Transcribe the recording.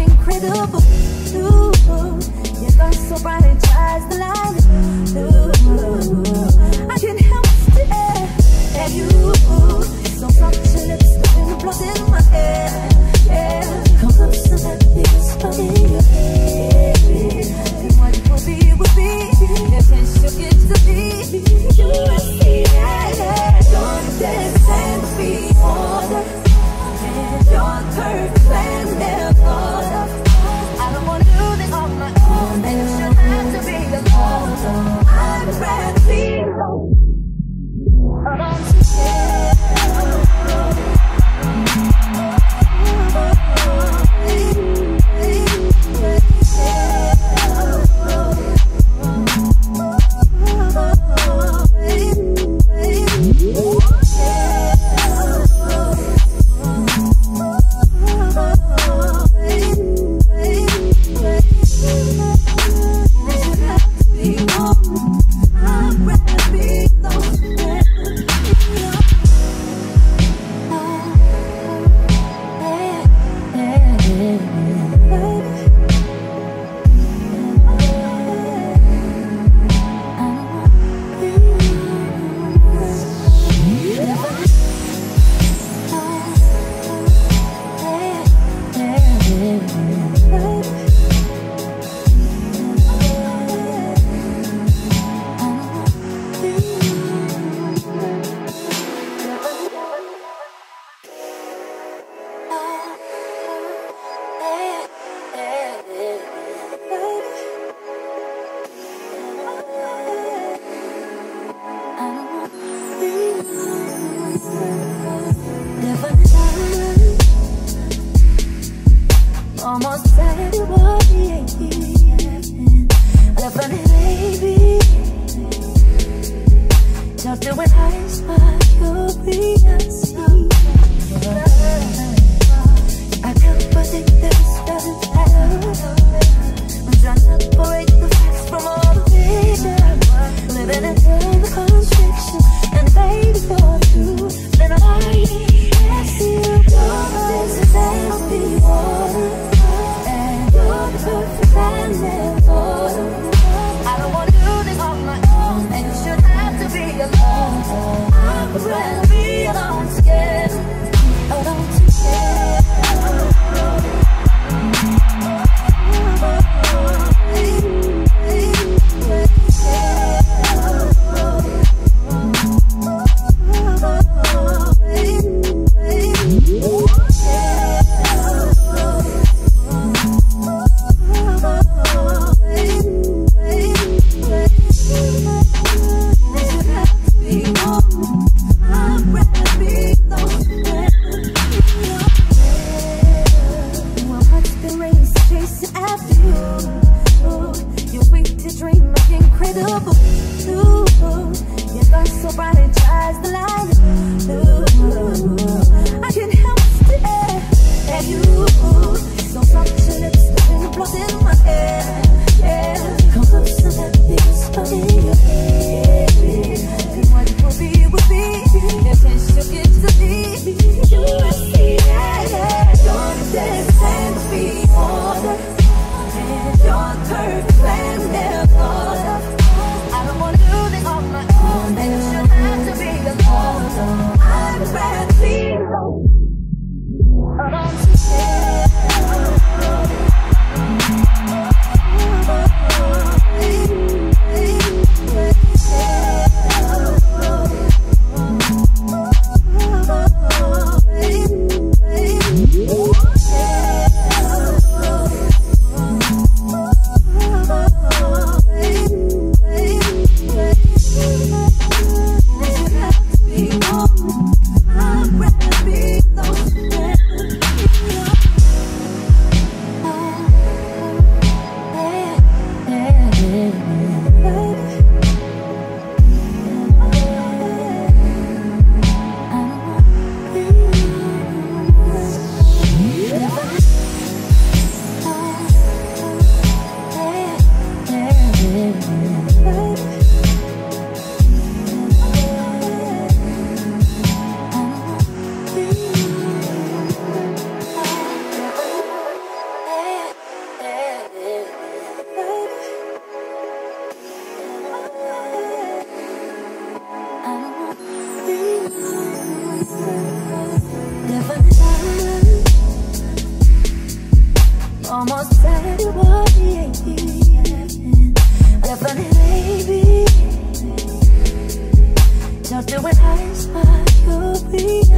incredible. You're so bright and shines the light. Ooh. Don't do it high, but you'll be unseen. almost February Left on it, baby Don't do it, I spot you, please